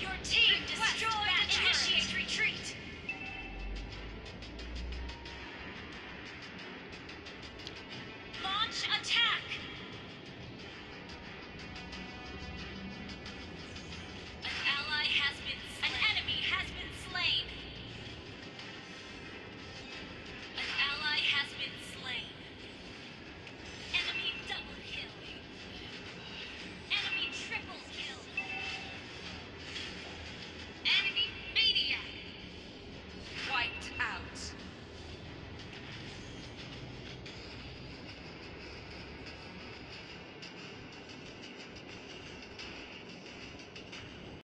Your team.